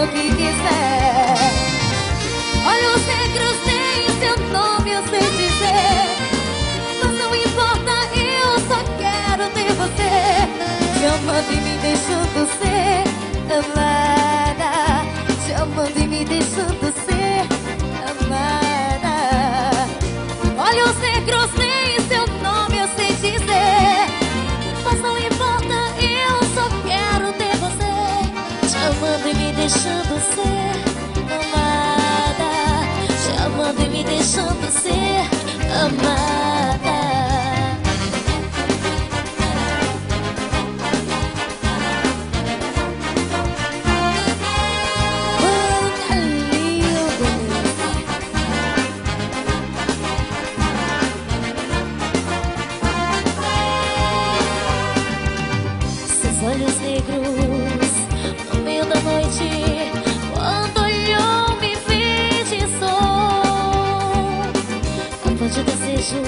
lo you. ser amada, chamando e me deixando ser amada. É seus olhos negros no meio da noite. desejo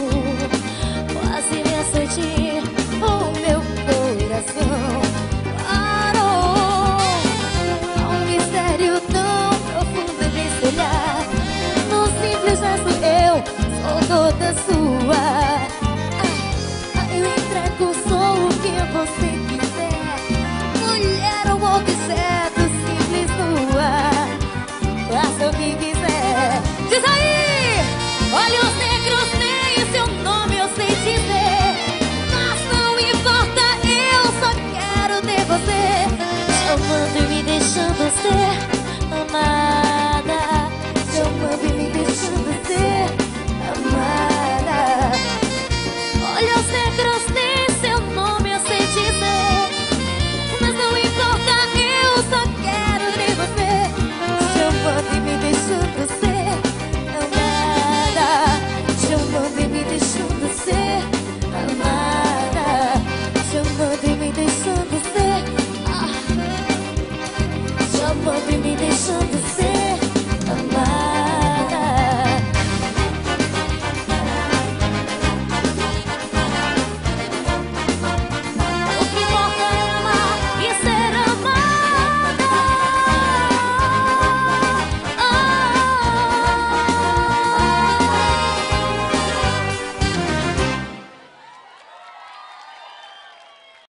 quase meia-noite. Oh. of